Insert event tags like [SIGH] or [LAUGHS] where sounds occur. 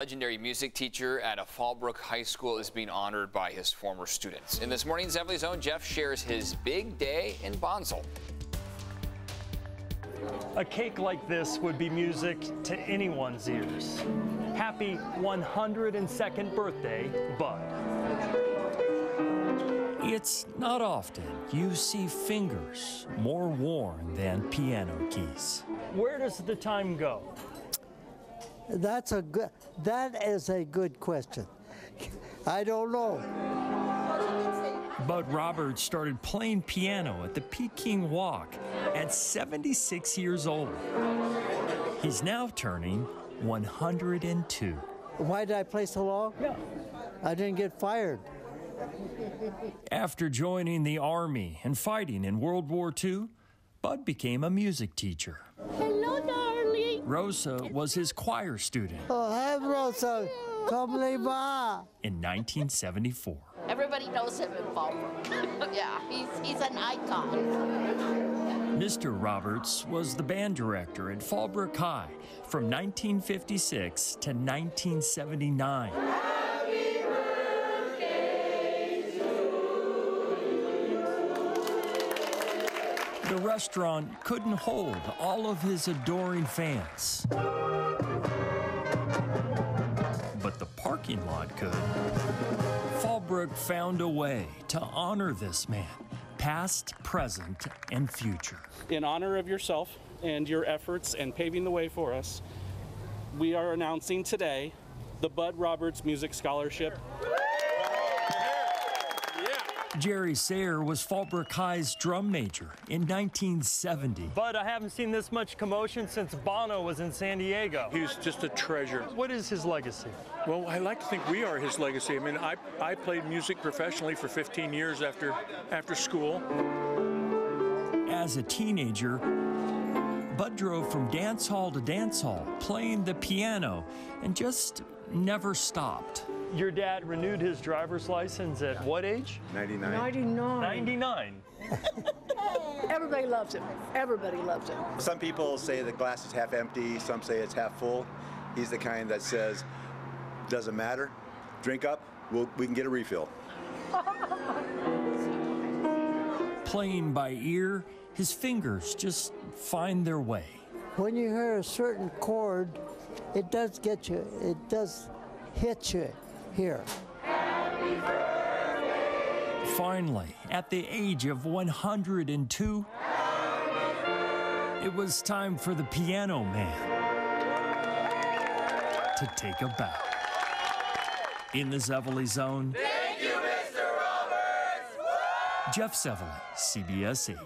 Legendary music teacher at a Fallbrook High School is being honored by his former students. In this morning's Zevely Zone, Jeff shares his big day in Bonsall. A cake like this would be music to anyone's ears. Happy 102nd birthday, Bud. It's not often you see fingers more worn than piano keys. Where does the time go? That's a good. That is a good question. I don't know. Bud Roberds started playing piano at the Peking Wok at 76 years old. He's now turning 102. Why did I play so long? Yeah. I didn't get fired. After joining the Army and fighting in World War II, Bud became a music teacher. Hello, darling. Rosa was his choir student Oh, hi, Rosa. Come ba. in 1974. Everybody knows him in Fallbrook. [LAUGHS] yeah, he's, he's an icon. Mr. Roberds was the band director at Fallbrook High from 1956 to 1979. The restaurant couldn't hold all of his adoring fans. But the parking lot could. Fallbrook found a way to honor this man, past, present, and future. in honor of yourself and your efforts and paving the way for us, we are announcing today the Bud Roberds Music Scholarship. Jerry Sayer was Fallbrook High's drum major in 1970. Bud, I haven't seen this much commotion since Bono was in San Diego. He's just a treasure. What is his legacy? Well, I like to think we are his legacy. I mean, I, I played music professionally for 15 years after after school. As a teenager, Bud drove from dance hall to dance hall, playing the piano, and just never stopped. Your dad renewed his driver's license at what age? 99. 99. 99. [LAUGHS] Everybody loves him. Everybody loves him. Some people say the glass is half empty, some say it's half full. He's the kind that says, doesn't matter, drink up, we'll, we can get a refill. [LAUGHS] Playing by ear, his fingers just find their way. When you hear a certain chord, it does get you. It does hit you here. Finally, at the age of 102, it was time for the piano man to take a bow. In the Zevely Zone, Thank you, Mr. Roberds! Jeff Zevely, CBS 8.